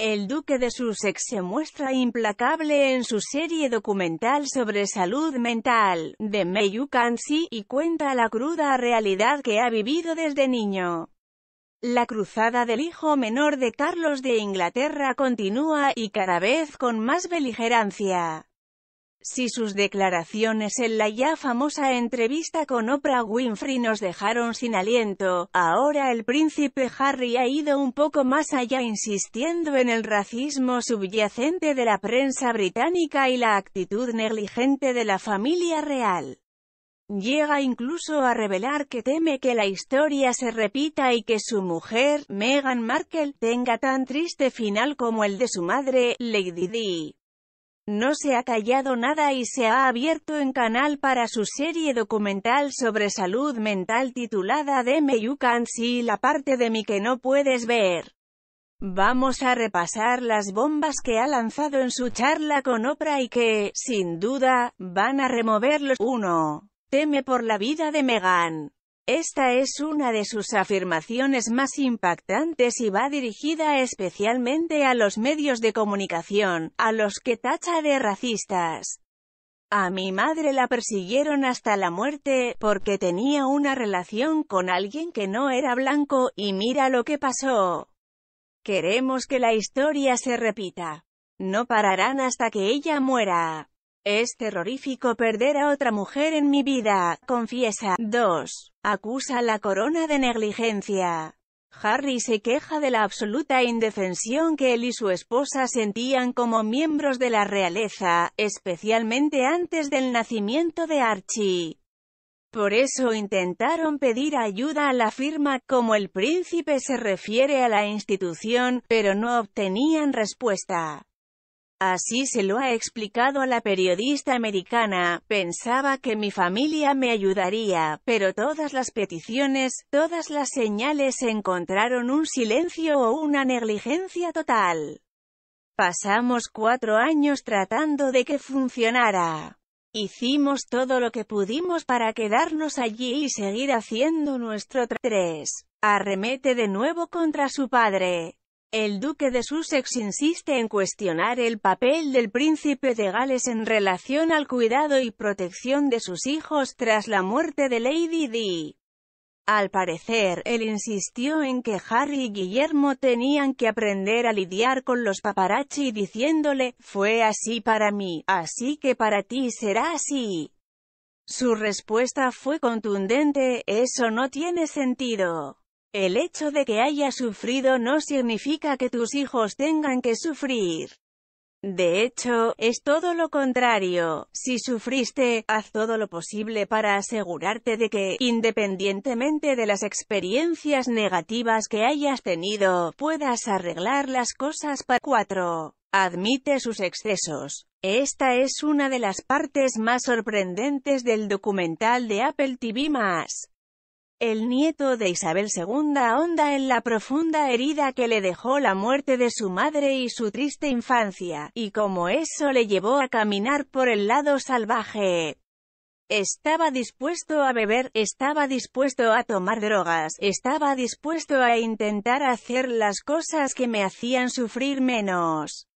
El duque de Sussex se muestra implacable en su serie documental sobre salud mental, The May You Can See, y cuenta la cruda realidad que ha vivido desde niño. La cruzada del hijo menor de Carlos de Inglaterra continúa, y cada vez con más beligerancia. Si sus declaraciones en la ya famosa entrevista con Oprah Winfrey nos dejaron sin aliento, ahora el príncipe Harry ha ido un poco más allá insistiendo en el racismo subyacente de la prensa británica y la actitud negligente de la familia real. Llega incluso a revelar que teme que la historia se repita y que su mujer, Meghan Markle, tenga tan triste final como el de su madre, Lady Di. No se ha callado nada y se ha abierto en canal para su serie documental sobre salud mental titulada Deme You Can See la parte de mí que no puedes ver. Vamos a repasar las bombas que ha lanzado en su charla con Oprah y que, sin duda, van a removerlos. 1. Teme por la vida de Meghan. Esta es una de sus afirmaciones más impactantes y va dirigida especialmente a los medios de comunicación, a los que tacha de racistas. A mi madre la persiguieron hasta la muerte, porque tenía una relación con alguien que no era blanco, y mira lo que pasó. Queremos que la historia se repita. No pararán hasta que ella muera. Es terrorífico perder a otra mujer en mi vida, confiesa. 2. Acusa la corona de negligencia. Harry se queja de la absoluta indefensión que él y su esposa sentían como miembros de la realeza, especialmente antes del nacimiento de Archie. Por eso intentaron pedir ayuda a la firma, como el príncipe se refiere a la institución, pero no obtenían respuesta. Así se lo ha explicado a la periodista americana, pensaba que mi familia me ayudaría, pero todas las peticiones, todas las señales encontraron un silencio o una negligencia total. Pasamos cuatro años tratando de que funcionara. Hicimos todo lo que pudimos para quedarnos allí y seguir haciendo nuestro 3. Arremete de nuevo contra su padre. El duque de Sussex insiste en cuestionar el papel del príncipe de Gales en relación al cuidado y protección de sus hijos tras la muerte de Lady Di. Al parecer, él insistió en que Harry y Guillermo tenían que aprender a lidiar con los paparazzi diciéndole, fue así para mí, así que para ti será así. Su respuesta fue contundente, eso no tiene sentido. El hecho de que haya sufrido no significa que tus hijos tengan que sufrir. De hecho, es todo lo contrario. Si sufriste, haz todo lo posible para asegurarte de que, independientemente de las experiencias negativas que hayas tenido, puedas arreglar las cosas para 4. Admite sus excesos. Esta es una de las partes más sorprendentes del documental de Apple TV+. El nieto de Isabel II ahonda en la profunda herida que le dejó la muerte de su madre y su triste infancia, y cómo eso le llevó a caminar por el lado salvaje. Estaba dispuesto a beber, estaba dispuesto a tomar drogas, estaba dispuesto a intentar hacer las cosas que me hacían sufrir menos.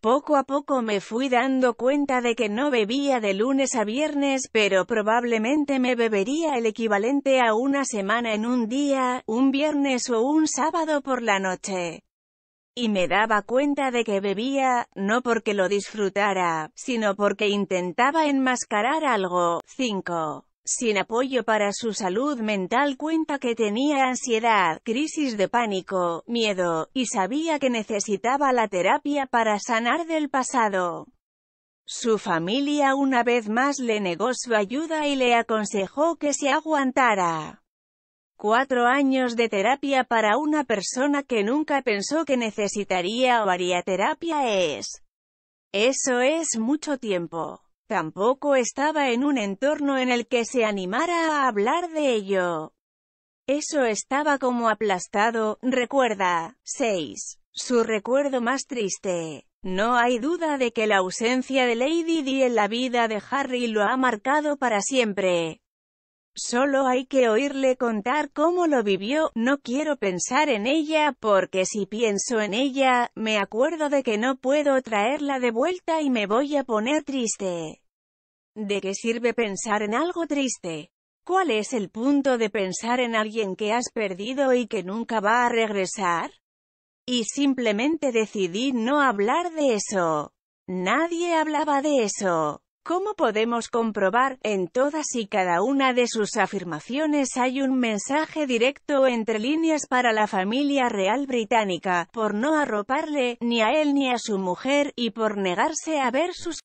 Poco a poco me fui dando cuenta de que no bebía de lunes a viernes, pero probablemente me bebería el equivalente a una semana en un día, un viernes o un sábado por la noche. Y me daba cuenta de que bebía, no porque lo disfrutara, sino porque intentaba enmascarar algo. 5 sin apoyo para su salud mental cuenta que tenía ansiedad, crisis de pánico, miedo, y sabía que necesitaba la terapia para sanar del pasado. Su familia una vez más le negó su ayuda y le aconsejó que se aguantara. Cuatro años de terapia para una persona que nunca pensó que necesitaría terapia es. Eso es mucho tiempo. Tampoco estaba en un entorno en el que se animara a hablar de ello. Eso estaba como aplastado, recuerda. 6. Su recuerdo más triste. No hay duda de que la ausencia de Lady Di en la vida de Harry lo ha marcado para siempre. Solo hay que oírle contar cómo lo vivió, no quiero pensar en ella, porque si pienso en ella, me acuerdo de que no puedo traerla de vuelta y me voy a poner triste. ¿De qué sirve pensar en algo triste? ¿Cuál es el punto de pensar en alguien que has perdido y que nunca va a regresar? Y simplemente decidí no hablar de eso. Nadie hablaba de eso. ¿Cómo podemos comprobar? En todas y cada una de sus afirmaciones hay un mensaje directo entre líneas para la familia real británica, por no arroparle, ni a él ni a su mujer, y por negarse a ver sus